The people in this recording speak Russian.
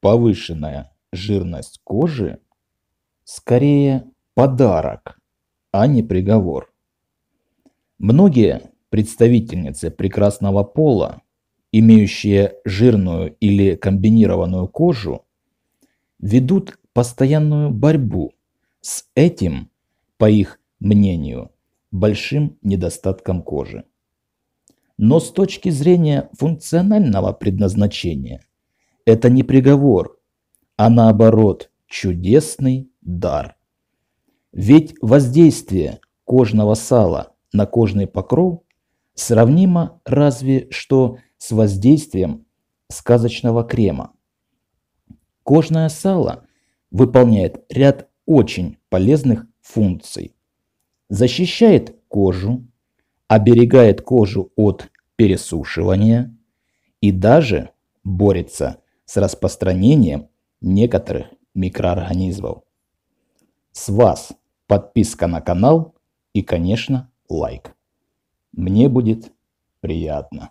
повышенная жирность кожи скорее подарок, а не приговор. Многие представительницы прекрасного пола, имеющие жирную или комбинированную кожу, ведут постоянную борьбу с этим, по их мнению, большим недостатком кожи. Но с точки зрения функционального предназначения это не приговор, а наоборот чудесный дар. Ведь воздействие кожного сала на кожный покров сравнимо разве что с воздействием сказочного крема. Кожное сало выполняет ряд очень полезных функций. Защищает кожу, оберегает кожу от пересушивания и даже борется с распространением некоторых микроорганизмов. С вас подписка на канал и, конечно, лайк. Мне будет приятно.